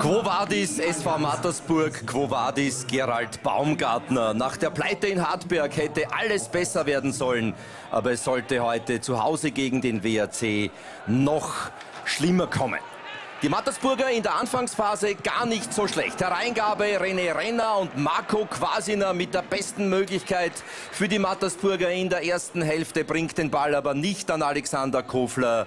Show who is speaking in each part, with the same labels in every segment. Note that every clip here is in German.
Speaker 1: Quo Vadis SV Mattersburg, Quo Vadis Gerald Baumgartner. Nach der Pleite in Hartberg hätte alles besser werden sollen, aber es sollte heute zu Hause gegen den WRC noch schlimmer kommen. Die Mattersburger in der Anfangsphase gar nicht so schlecht. Hereingabe René Renner und Marco Quasiner mit der besten Möglichkeit für die Mattersburger in der ersten Hälfte, bringt den Ball aber nicht an Alexander Kofler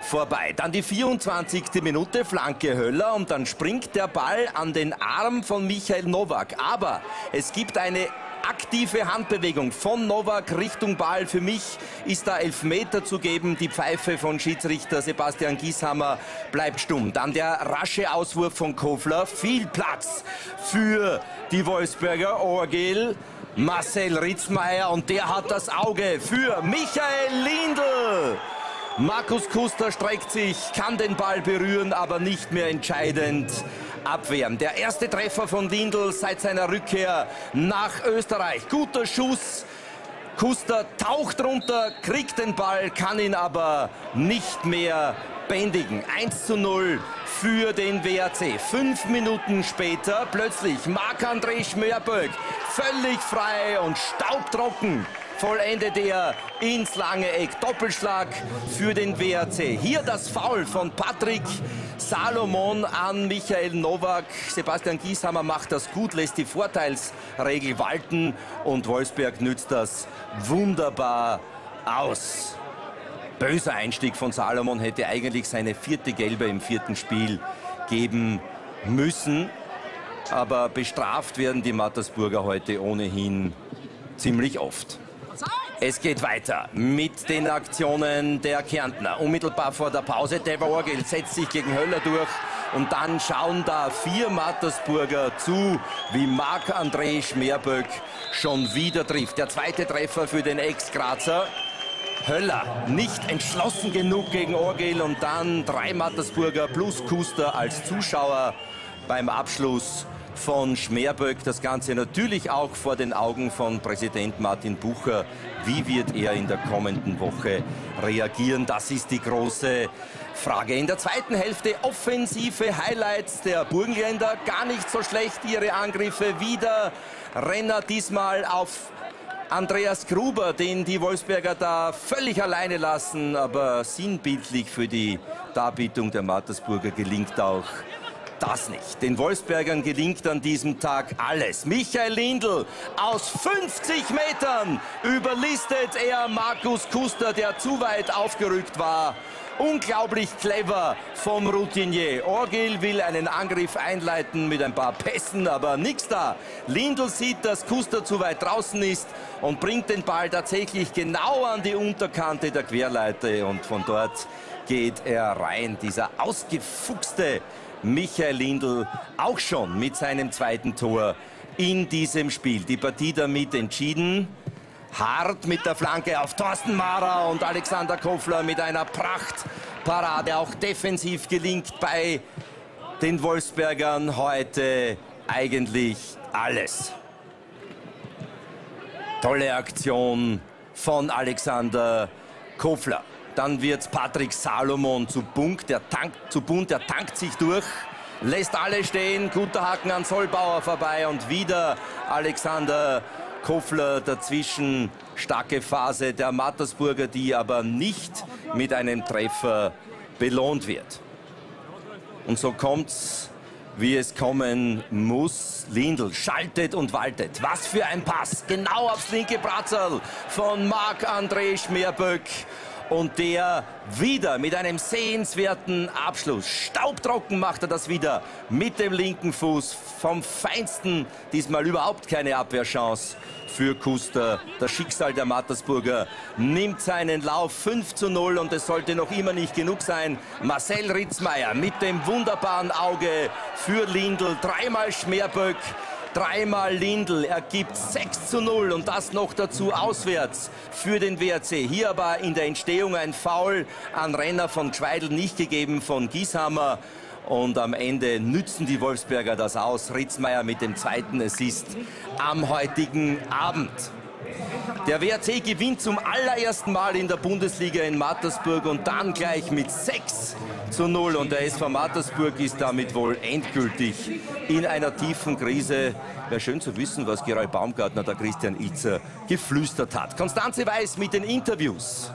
Speaker 1: vorbei. Dann die 24. Minute, Flanke Höller und dann springt der Ball an den Arm von Michael Nowak. Aber es gibt eine aktive Handbewegung von Novak Richtung Ball. Für mich ist da Elfmeter zu geben. Die Pfeife von Schiedsrichter Sebastian Gieshammer bleibt stumm. Dann der rasche Auswurf von Kofler. Viel Platz für die Wolfsberger. Orgel. Marcel Ritzmeier und der hat das Auge für Michael Lindl. Markus Kuster streckt sich, kann den Ball berühren, aber nicht mehr entscheidend abwehren. Der erste Treffer von Lindl seit seiner Rückkehr nach Österreich. Guter Schuss. Kuster taucht runter, kriegt den Ball, kann ihn aber nicht mehr bändigen. 1 zu 0 für den WRC. Fünf Minuten später plötzlich Marc-André Schmörböck völlig frei und staubtrocken vollendet er ins lange Eck. Doppelschlag für den WRC. Hier das Foul von Patrick Salomon an Michael Nowak. Sebastian Gieshammer macht das gut, lässt die Vorteilsregel walten und Wolfsberg nützt das wunderbar aus. Böser Einstieg von Salomon hätte eigentlich seine vierte Gelbe im vierten Spiel geben müssen. Aber bestraft werden die Mattersburger heute ohnehin ziemlich oft. Es geht weiter mit den Aktionen der Kärntner. Unmittelbar vor der Pause, Deva Orgel setzt sich gegen Höller durch. Und dann schauen da vier Mattersburger zu, wie Marc-André Schmerböck schon wieder trifft. Der zweite Treffer für den Ex-Grazer. Höller nicht entschlossen genug gegen Orgel und dann drei Mattersburger plus Kuster als Zuschauer beim Abschluss von Schmerböck. Das Ganze natürlich auch vor den Augen von Präsident Martin Bucher. Wie wird er in der kommenden Woche reagieren? Das ist die große Frage. In der zweiten Hälfte offensive Highlights der Burgenländer. Gar nicht so schlecht ihre Angriffe. Wieder Renner diesmal auf Andreas Gruber, den die Wolfsberger da völlig alleine lassen. Aber sinnbildlich für die Darbietung der Mattersburger gelingt auch das nicht. Den Wolfsbergern gelingt an diesem Tag alles. Michael Lindl aus 50 Metern überlistet er Markus Kuster, der zu weit aufgerückt war. Unglaublich clever vom Routinier. Orgil will einen Angriff einleiten mit ein paar Pässen, aber nichts da. Lindl sieht, dass Kuster zu weit draußen ist und bringt den Ball tatsächlich genau an die Unterkante der Querleite und von dort geht er rein. Dieser ausgefuchste Michael Lindl auch schon mit seinem zweiten Tor in diesem Spiel. Die Partie damit entschieden. Hart mit der Flanke auf Thorsten Mara und Alexander Kofler mit einer Prachtparade. Auch defensiv gelingt bei den Wolfsbergern heute eigentlich alles. Tolle Aktion von Alexander Kofler. Dann wird Patrick Salomon zu Bunk, der tankt, zu Bund, der tankt sich durch, lässt alle stehen, guter Haken an Solbauer vorbei und wieder Alexander Kofler dazwischen. Starke Phase der Mattersburger, die aber nicht mit einem Treffer belohnt wird. Und so kommt's, wie es kommen muss. Lindl schaltet und waltet. Was für ein Pass. Genau aufs linke Bratzerl von Marc-André Schmerböck und der wieder mit einem sehenswerten Abschluss. Staubtrocken macht er das wieder mit dem linken Fuß. Vom Feinsten diesmal überhaupt keine Abwehrchance für Kuster. Das Schicksal der Mattersburger nimmt seinen Lauf 5 zu 0 und es sollte noch immer nicht genug sein. Marcel Ritzmeier mit dem wunderbaren Auge für Lindl. Dreimal Schmerböck Dreimal Lindl ergibt 6 zu 0 und das noch dazu auswärts für den WRC. Hier aber in der Entstehung ein Foul an Renner von Schweidel nicht gegeben von Gieshammer. Und am Ende nützen die Wolfsberger das aus. Ritzmeier mit dem zweiten Assist am heutigen Abend. Der WRC gewinnt zum allerersten Mal in der Bundesliga in Mattersburg und dann gleich mit 6 zu 0 und der SV Mattersburg ist damit wohl endgültig in einer tiefen Krise. Wäre schön zu wissen, was Gerald Baumgartner, der Christian Itzer, geflüstert hat. Konstanze Weiß mit den Interviews.